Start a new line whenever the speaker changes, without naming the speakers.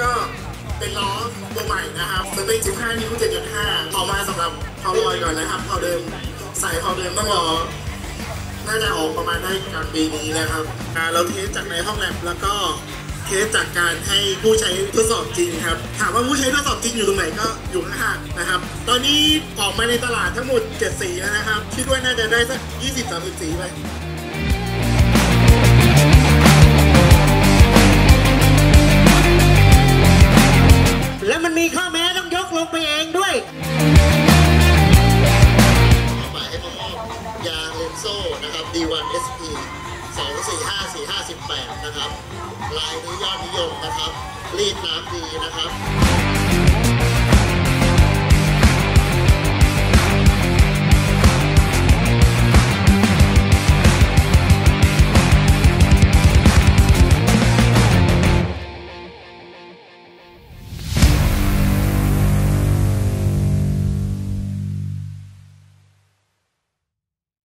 ก็เป็นล้อตัวใหม่นะครับสเปค15นิ้ว7.5ออมาสำหรับเผาลอยก่อนนะครับเผาเดิมใส่เผาเดิมต้องรอน่าจะออกประมาณได้กลางปีนี้นะครับเราเทสจากในห้องแลบแล้วก็เทสจากการให้ผู้ใช้ทดสอบจริงครับ ถามว่าผู้ใช้ทดสอบจริงอยู่ตรงไหนก็อยู่ข้างๆนะครับ ตอนนี้ออกมาในตลาดทั้งหมด7สีแล้วนะครับ คิดว่าน่าจะได้สัก 20-30สีไป
ข้อแม้ต้องยกลงไปเองด้วย
หมายให้มามอบยางเลนโซ่นะครับ D1 SP 245458 นะครับ ลายนี้ยอดนิยมนะครับ รีดน้ำดีนะครับ